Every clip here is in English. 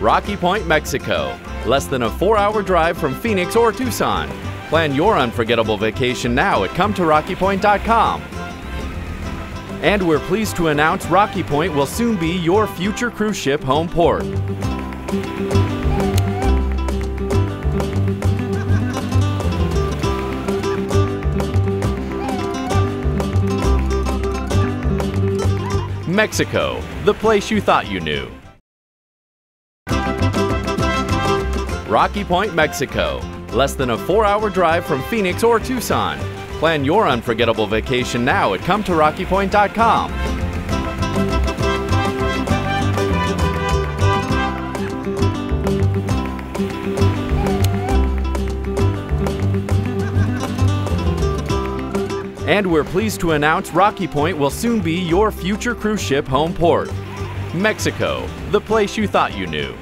Rocky Point, Mexico. Less than a four hour drive from Phoenix or Tucson. Plan your unforgettable vacation now at ComeToRockyPoint.com. And we're pleased to announce Rocky Point will soon be your future cruise ship home port. Mexico, the place you thought you knew. Rocky Point, Mexico. Less than a four hour drive from Phoenix or Tucson. Plan your unforgettable vacation now at ComeToRockyPoint.com. And we're pleased to announce Rocky Point will soon be your future cruise ship home port. Mexico, the place you thought you knew.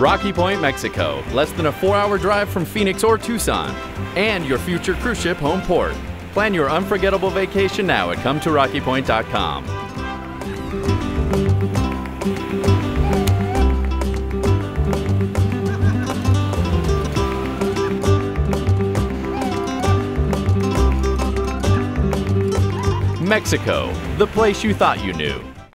Rocky Point, Mexico, less than a four hour drive from Phoenix or Tucson, and your future cruise ship home port. Plan your unforgettable vacation now at ComeToRockyPoint.com. Mexico, the place you thought you knew.